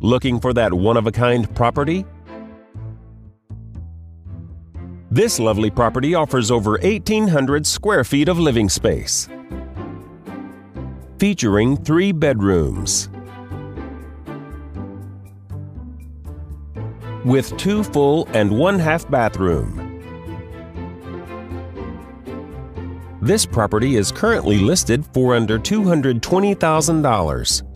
Looking for that one of a kind property? This lovely property offers over 1,800 square feet of living space, featuring three bedrooms. With two full and one half bathroom. This property is currently listed for under $220,000.